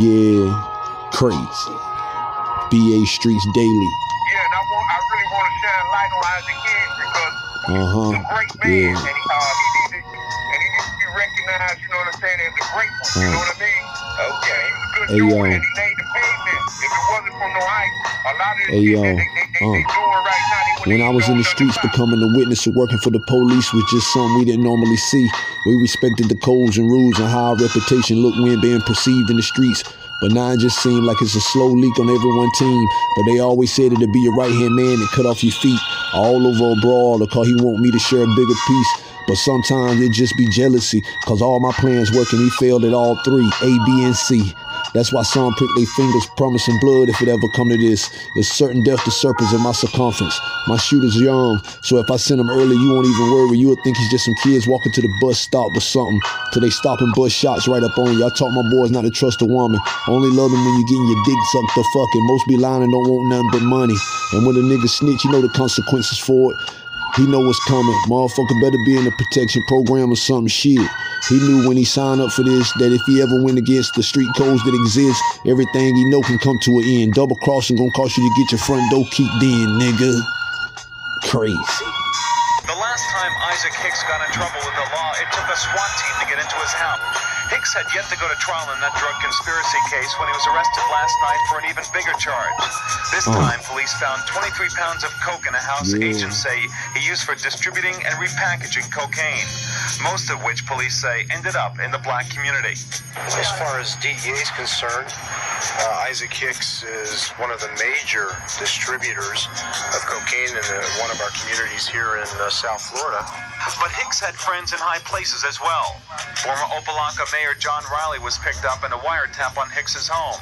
Yeah, crazy. BA Streets Daily. Yeah, and I want, I really want to shine light on Isaac Hicks because Uh-huh. he's a great man, Yeah. and he, uh, he needs to, and he needs to be recognized. You know what I'm saying? As a great one. You know what I mean? Okay. He was a good Hey, dude, yo. and he laid the pavement. If it wasn't for no ice, a lot of this Hey, shit yo. they, they, they, Uh. they doing now, they When I was in the streets, becoming a witness of working for the police was just something we didn't normally see. We respected the codes and rules and how our reputation looked when being perceived in the streets. But now it just seemed like it's a slow leak on everyone team. But they always said it'd be a right hand man and cut off your feet all over a brawl because he want me to share a bigger piece. But sometimes it just be jealousy because all my plans work and he failed at all three A, B, and C. That's why some prick their fingers promising blood if it ever come to this. It's certain death to serpents in my circumference. My shooter's young, so if I send him early, you won't even worry. You would think he's just some kids walking to the bus stop or something. Till they stop and bust shots right up on you. I taught my boys not to trust a woman. Only love them when you're getting your dick sucked the fucking. Most be lying and don't want nothing but money. And when a nigga snitch, you know the consequences for it. He know what's coming. Motherfucker better be in the protection program or something shit. He knew when he signed up for this that if he ever went against the street codes that exist, everything he know can come to an end. Double crossing gonna cost you to get your front door kicked in, nigga. Crazy. The last time Isaac Hicks got in trouble with the law, it took a SWAT team to get into his house. Hicks had yet to go to trial in that drug conspiracy case when he was arrested last night for an even bigger charge. This Oh. time, police found 23 pounds of coke in a house Yeah. agents say he used for distributing and repackaging cocaine, most of which police say ended up in the black community. As far as DEA is concerned, uh, Isaac Hicks is one of the major distributors of cocaine in uh, one of our communities here in uh, South Florida. But Hicks had friends in high places as well. Former Opa-locka Mayor John Riley was picked up in a wiretap on Hicks's home.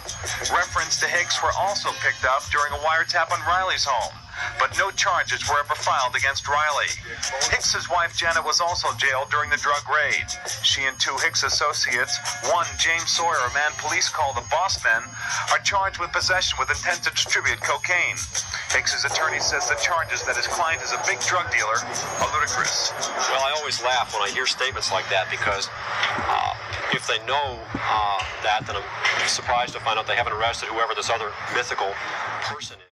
Reference to Hicks were also picked up during a wiretap on Riley's home. But no charges were ever filed against Riley. Hicks's wife Janet was also jailed during the drug raid. She and two Hicks associates, one James Sawyer, a man police call the boss man, are charged with possession with intent to distribute cocaine. Hicks's attorney says the charges that his client is a big drug dealer are ludicrous. Well, I always laugh when I hear statements like that because uh, if they know uh, that, then I'm surprised to find out they haven't arrested whoever this other mythical person is.